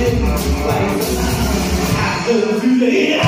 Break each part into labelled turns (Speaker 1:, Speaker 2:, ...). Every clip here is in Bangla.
Speaker 1: I love you, lady.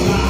Speaker 1: Love.